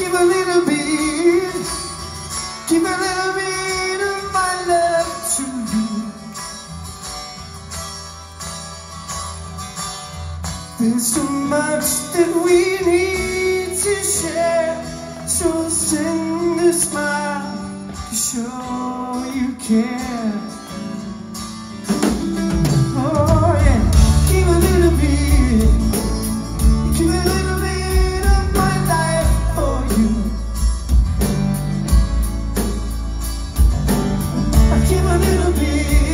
Give a little bit, give a little bit of my love to you. There's so much that we need to share, so send a smile to show you care. me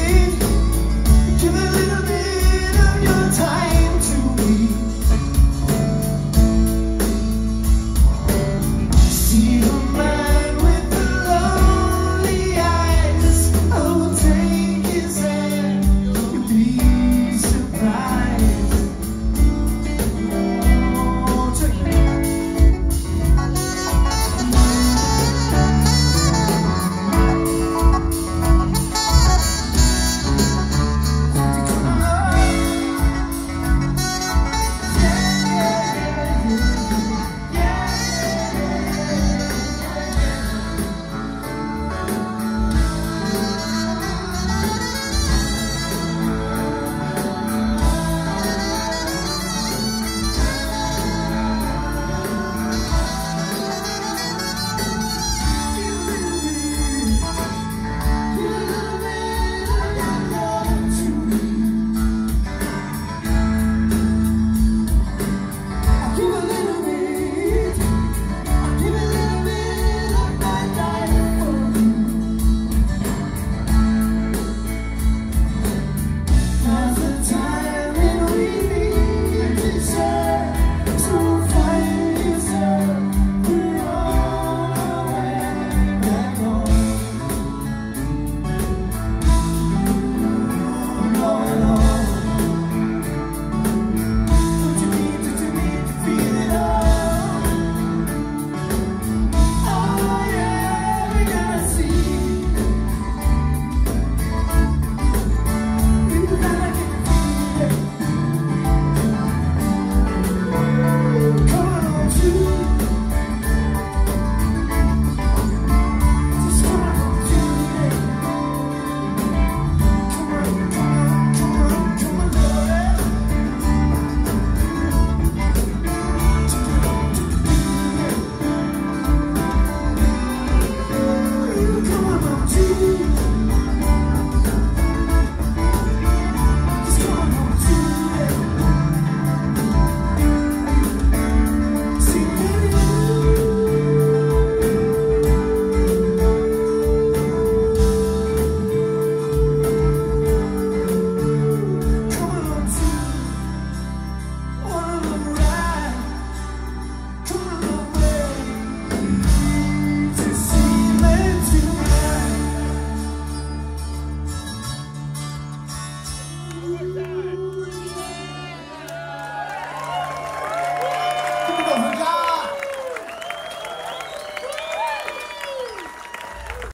you. come